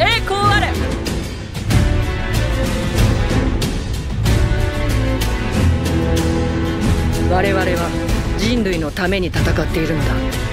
栄光あれ。我々は人類のために戦っているのだ。